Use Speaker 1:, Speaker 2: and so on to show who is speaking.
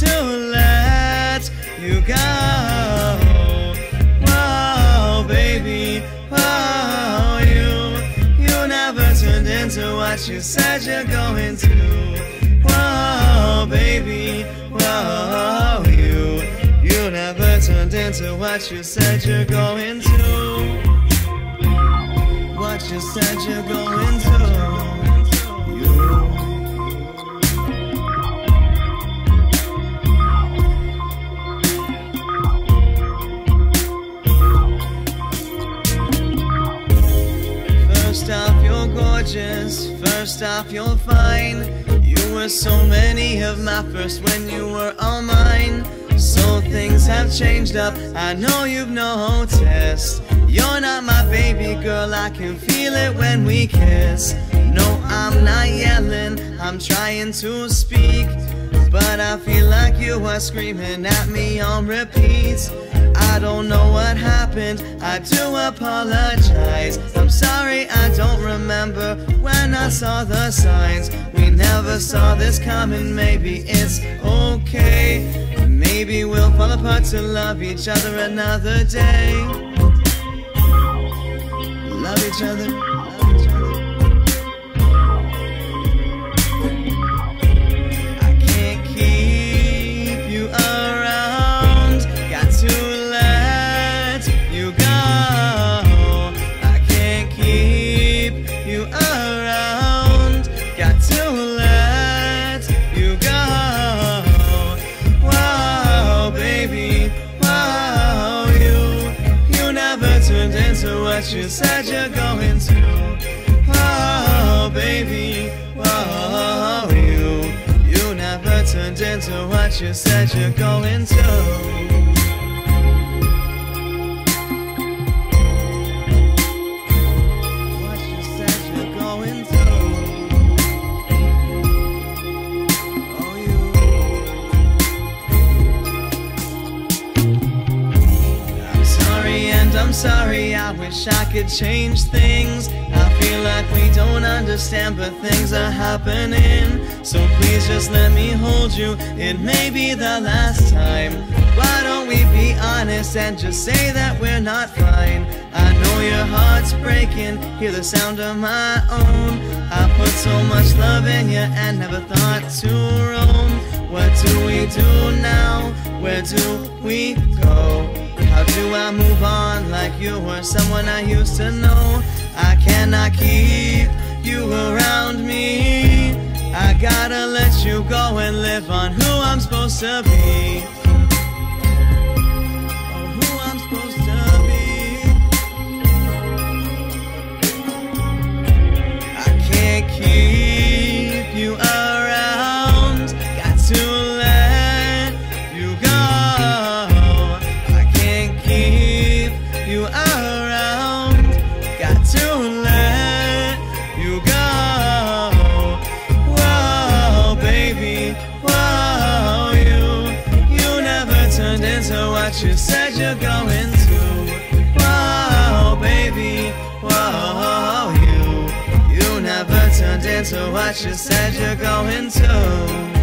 Speaker 1: to let you go. Whoa, baby, whoa, you, you never turned into what you said you're going to. Whoa, baby, whoa, you, you never turned into what you said you're going to. What you said you're going to. First off, you'll find You were so many of my first when you were all mine. So things have changed up. I know you've noticed. You're not my baby girl. I can feel it when we kiss. No, I'm not yelling. I'm trying to speak. But I feel like you are screaming at me on repeat. I don't know what happened. I do apologize. I'm sorry, I don't remember when I saw the signs. We never saw this coming. Maybe it's okay. Maybe we'll fall apart to love each other another day. Love each other. Love each other. What you said you're going to. Oh, baby, whoa, you, you never turned into what you said you're going to. I'm sorry, I wish I could change things. I feel like we don't understand, but things are happening. So please just let me hold you, it may be the last time. Why don't we be honest and just say that we're not fine? I know your heart's breaking, hear the sound of my own. I put so much love in you and never thought to roam. What do we do now? Where do we go? Do I move on like you were someone I used to know? I cannot keep you around me. I gotta let you go and live on who I'm supposed to be. Into what you said you're going to. Whoa, baby. Whoa, you. You never turned into what you said you're going to.